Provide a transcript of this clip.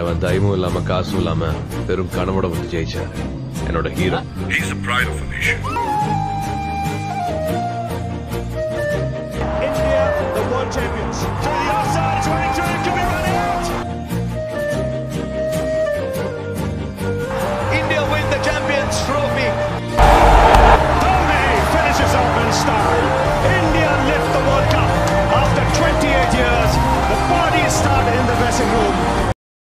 அவன் தைமும் இல்லாம காசும் இல்லாம வெறும் கனவோட வந்து ஜெயிச்சாரு என்னோட hero He's the pride of the nation. India, the world champions. To the offside, it's running could be running out. India win the Champions Trophy. Dhoni finishes off in style. India lift the World Cup. After 28 years, the party started in the dressing room.